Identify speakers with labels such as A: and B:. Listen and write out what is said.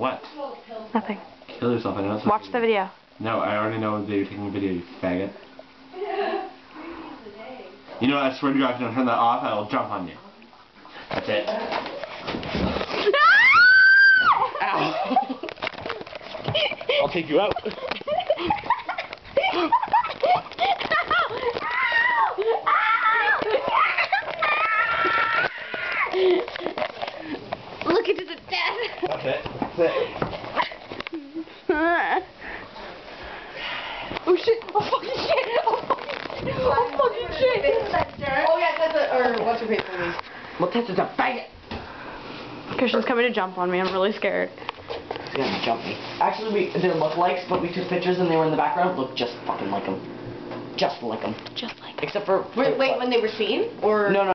A: what?
B: Nothing.
A: Kill yourself. I know it's
B: Watch the video.
A: No, I already know that you're taking a video, you faggot. You know, I swear to God, if you don't turn that off, I will jump on you. That's it. Ow. I'll take you out.
B: Look into the death.
A: That's it. That's it.
B: oh shit! Oh fucking shit! Oh fucking shit! Oh fucking shit!
C: Oh yeah, that's a, or what's your face for me?
D: Well, Tessa's a faggot.
B: Christian's coming to jump on me. I'm really scared.
D: He's gonna jump me. Actually, we did lookalikes, but we took pictures and they were in the background. Looked just fucking like him. Just like him.
B: Just like. them.
D: Except for.
C: Wait, wait, when they were seen? Or?
D: No, no.